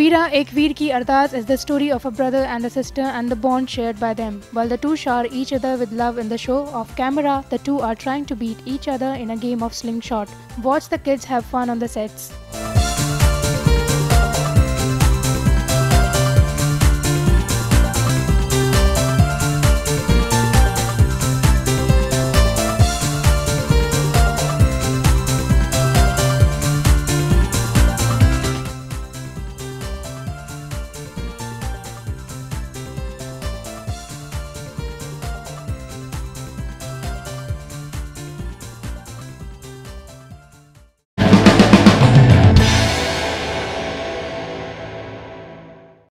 Veera Ek Veer Ki Ardaas is the story of a brother and a sister and the bond shared by them. While the two shower each other with love in the show, off camera, the two are trying to beat each other in a game of slingshot. Watch the kids have fun on the sets.